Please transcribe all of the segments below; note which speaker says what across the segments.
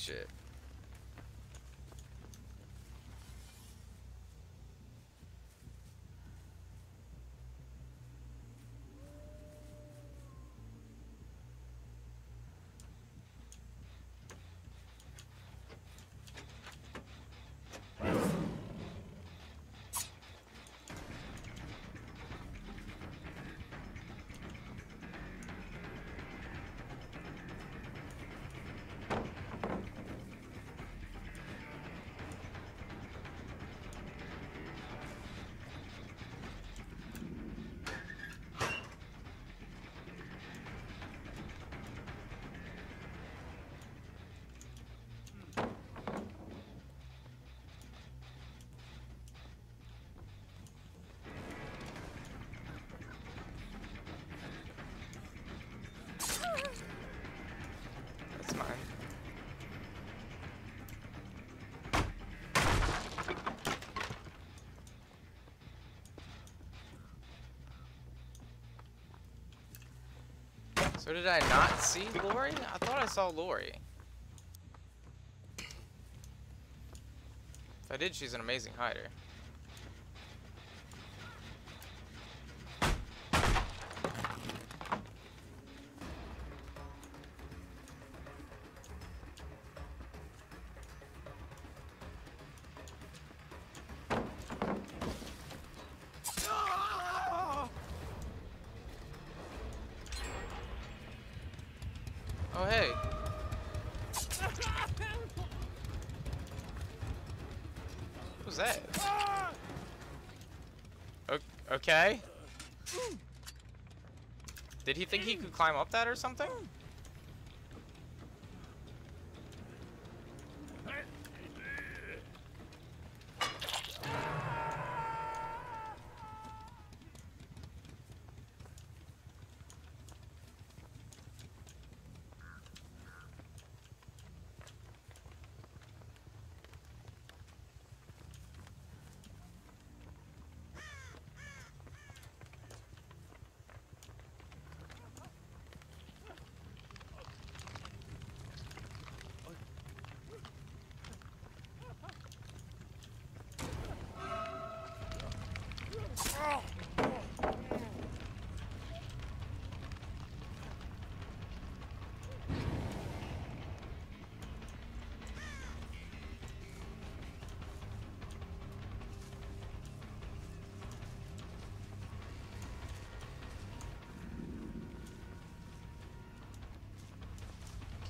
Speaker 1: shit. So did I not see Laurie? I thought I saw Laurie. If I did, she's an amazing hider. Oh hey. Was that? O- okay. Did he think he could climb up that or something?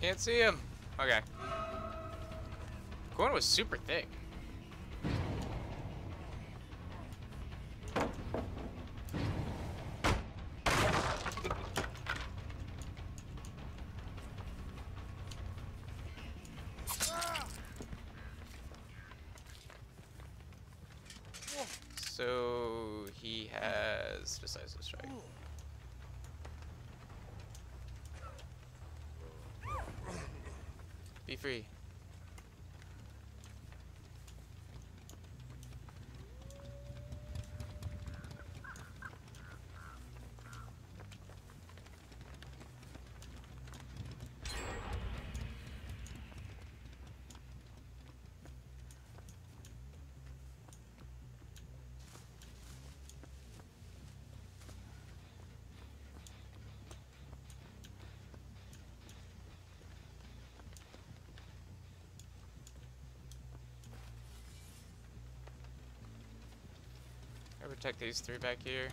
Speaker 1: Can't see him. Okay. Corn was super thick. So he has decisive strike. 23. Protect these three back here.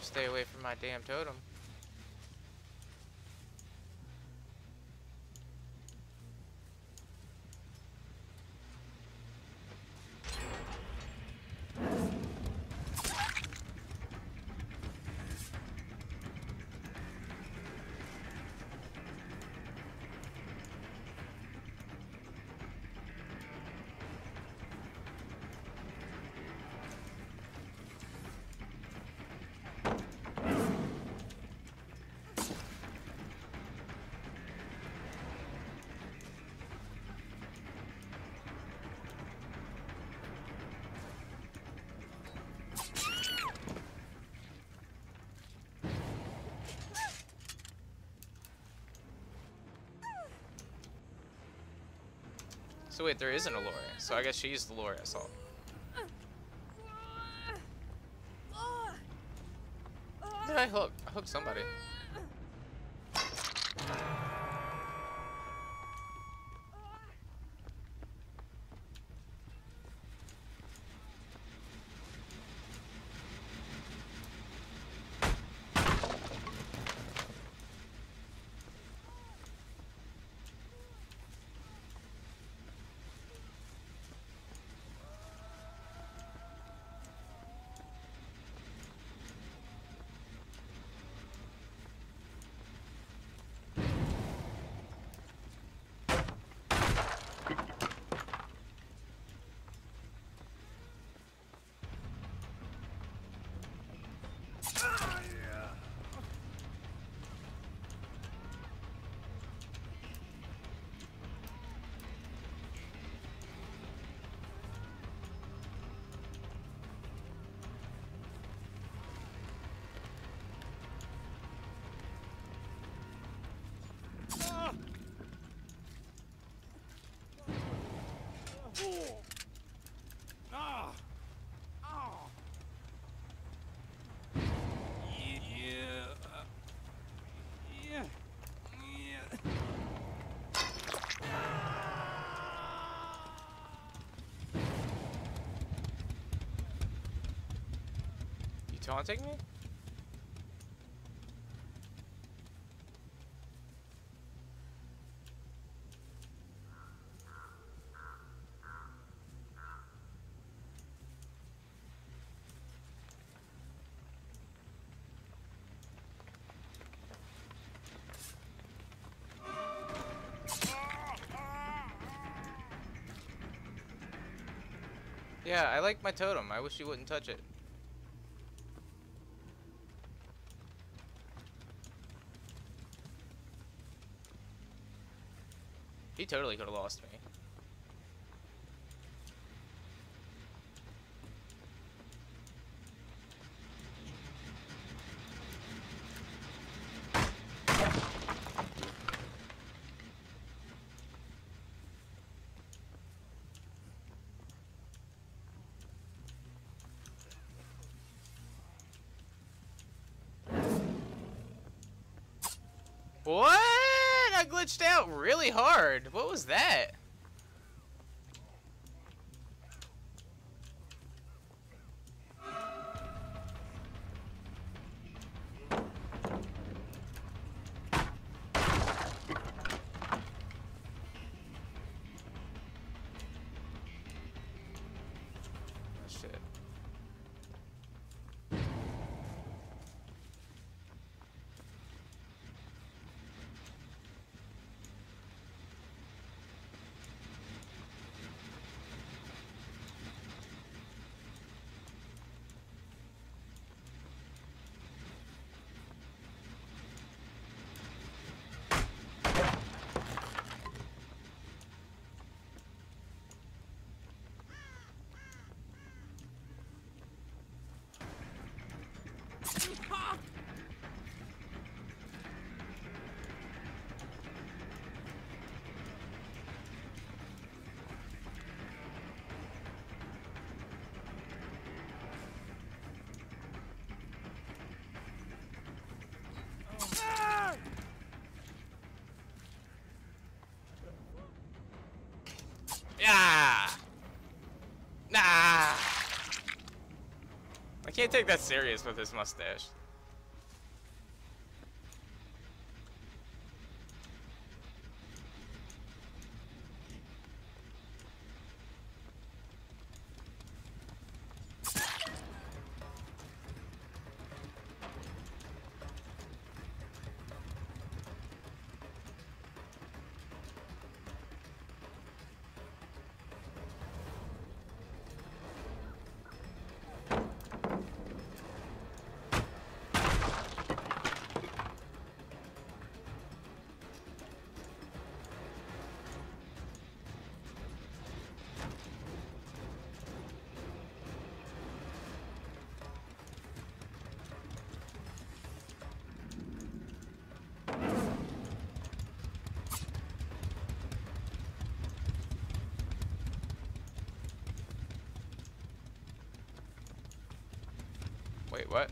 Speaker 1: Stay away from my damn totem. So wait, there isn't a Laurie. So I guess she's the I saw. Did I hook? I hooked somebody. Taunting me? Yeah, I like my totem. I wish you wouldn't touch it. Totally could have lost me. What? I glitched out really hard. What was that? Can't take that serious with his mustache. Wait, what?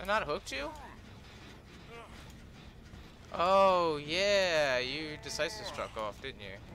Speaker 1: I not hooked you? Oh, yeah, you decisive struck off, didn't you?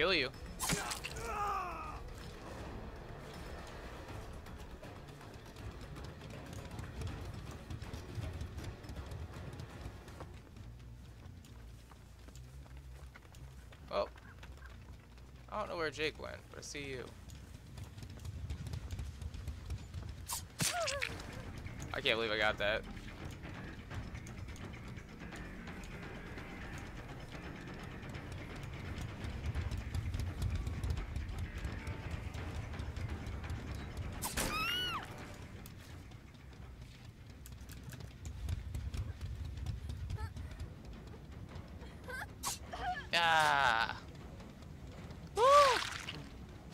Speaker 1: Kill you. Oh. I don't know where Jake went, but I see you. I can't believe I got that.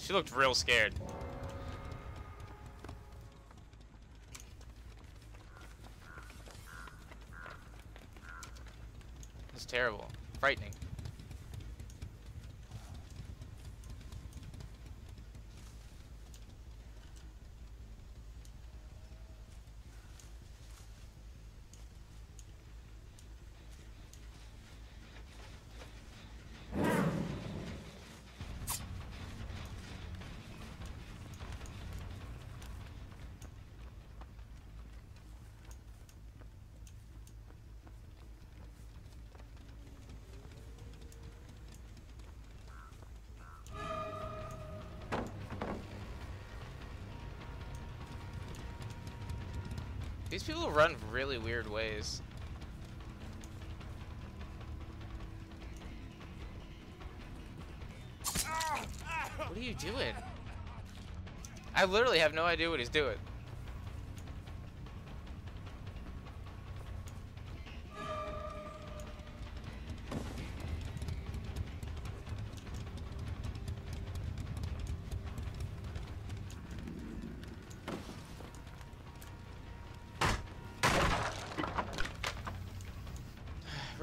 Speaker 1: She looked real scared. It's terrible. These people run really weird ways. What are you doing? I literally have no idea what he's doing.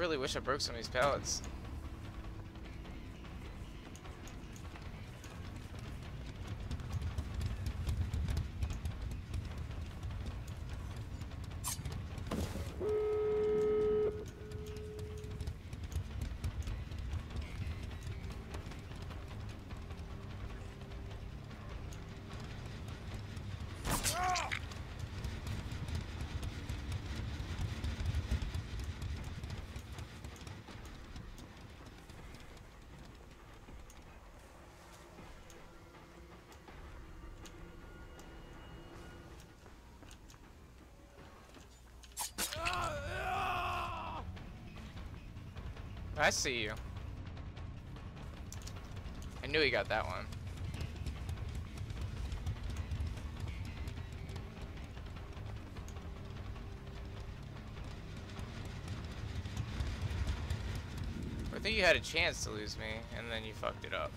Speaker 1: Really wish I broke some of these pallets. I see you. I knew he got that one. I think you had a chance to lose me, and then you fucked it up.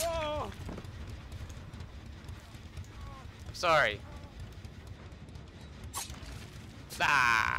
Speaker 2: Oh!
Speaker 1: I'm sorry. Ah!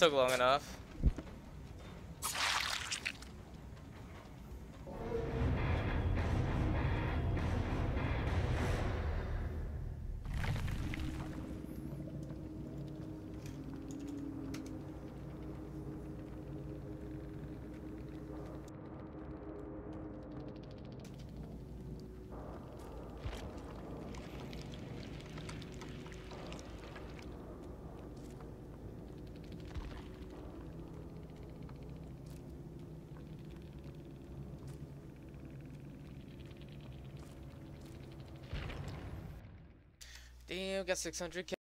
Speaker 1: Took long enough. Damn, got 600k.